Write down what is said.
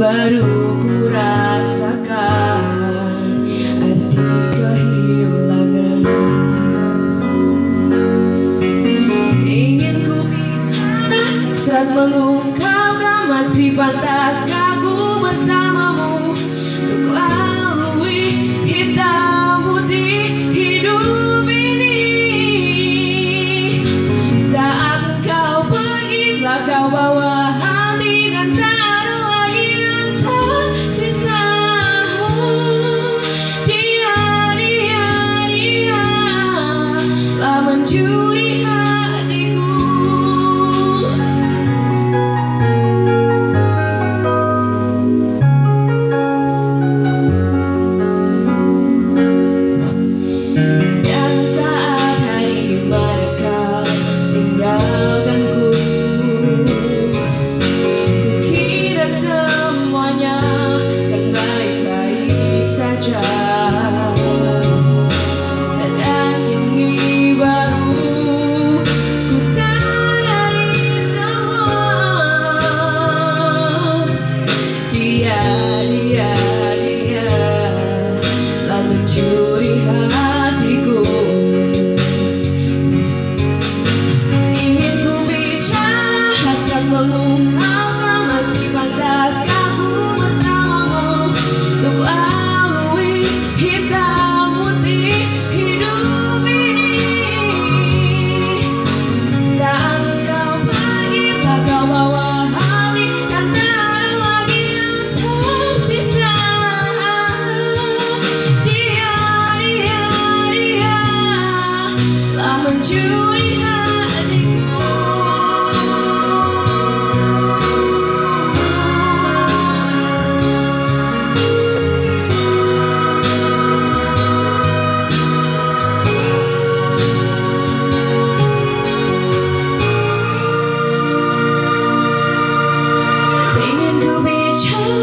baru ku rasakan arti kehilangan. Ingin ku bicara saat mengungkapkan masih pantaskah? waiting to be changed.